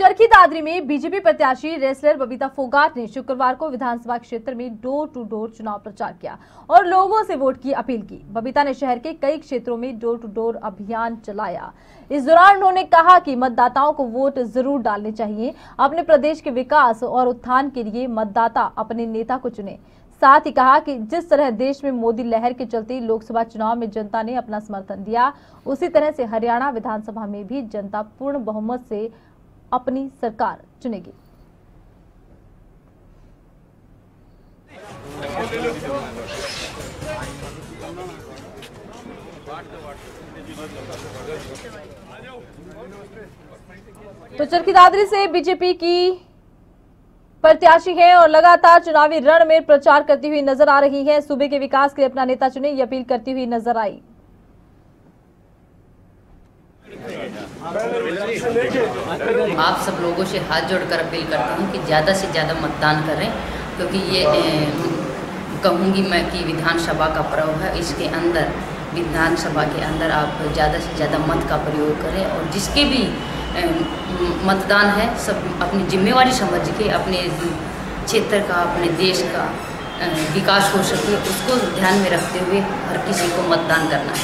चरखी दादरी में बीजेपी प्रत्याशी रेसलर बबीता फोगाट ने शुक्रवार को विधानसभा क्षेत्र में डोर टू डोर चुनाव प्रचार किया और लोगों से वोट की अपील की। बबीता ने शहर के कई क्षेत्रों में डोर टू डोर अभियान चलाया। इस दौरान उन्होंने कहा कि मतदाताओं को वोट ज़रूर डालने चाहिए, अपने प्रदेश के विकास और उत्थान के लिए मतदाता अपने नेता को चुने। साथ ही कहा कि जिस तरह देश में मोदी लहर के चलते लोकसभा चुनाव में जनता ने अपना समर्थन दिया, उसी तरह से हरियाणा विधानसभा में भी जनता पूर्ण बहुमत से अपनी सरकार चुनेगी। तो चरखी दादरी से बीजेपी की प्रत्याशी हैं और लगातार चुनावी रण में प्रचार करती हुई नज़र आ रही हैं। सूबे के विकास के लिए अपना नेता चुने, ये अपील करती हुई नज़र आई। आप सब लोगों से हाथ जोड़कर अपील करता हूँ कि ज़्यादा से ज़्यादा मतदान करें, क्योंकि ये कहूँगी मैं कि विधानसभा का पर्व है, इसके अंदर, विधानसभा के अंदर आप ज़्यादा से ज़्यादा मत का प्रयोग करें और जिसके भी मतदान है, सब अपनी जिम्मेवारी समझ के, अपने क्षेत्र का, अपने देश का विकास हो सके, उसको ध्यान में रखते हुए हर किसी को मतदान करना है।